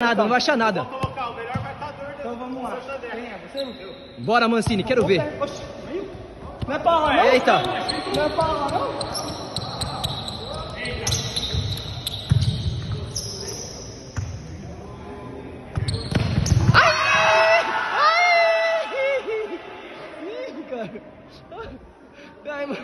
nada, não vai achar nada. Vou colocar o melhor marcador Então vamos lá. Quem é? Você? Bora, Mancini, quero ver. Não é pra lá, não? Eita. Não é pra não? Eita. Ai! Ai! Ih, cara. Ai, mano.